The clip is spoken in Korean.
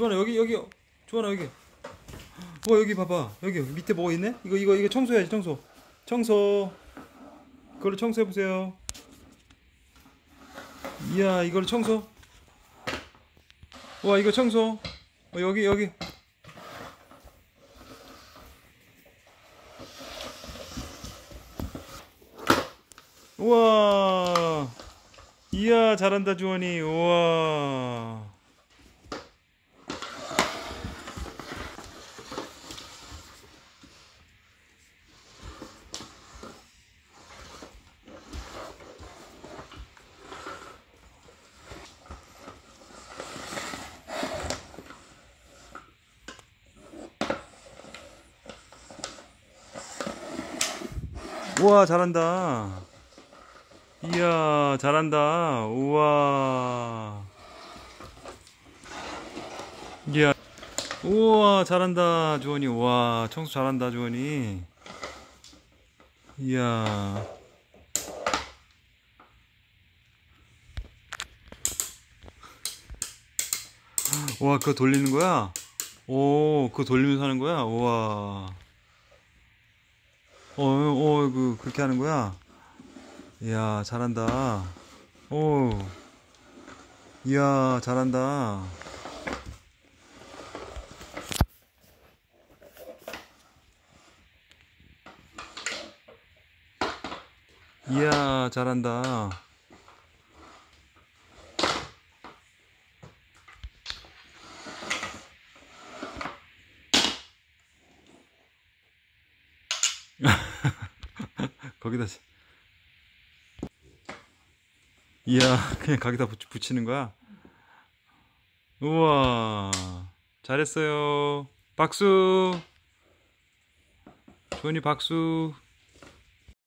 주원아 여기 여기. 주원아 여기. 와 여기 봐봐. 여기 밑에 뭐가 있네? 이거 이거 이거 청소해야지 청소. 청소. 그걸로 청소해 보세요. 이야 이걸로 청소. 와 이거 청소. 어, 여기 여기. 우와. 이야 잘한다 주원이. 우와 우와 잘한다. 이야 잘한다. 우와. 이야. 우와 잘한다 주원이. 우와 청소 잘한다 주원이. 이야. 와 그거 돌리는 거야? 오 그거 돌리면서 하는 거야? 우와 어, 어, 그, 그렇게 하는 거야? 이야, 잘한다. 오, 이야, 잘한다. 이야, 잘한다. 거기다 시- 이야 그냥 거기다 붙, 붙이는 거야? 우와 잘했어요. 박수. 주원이 박수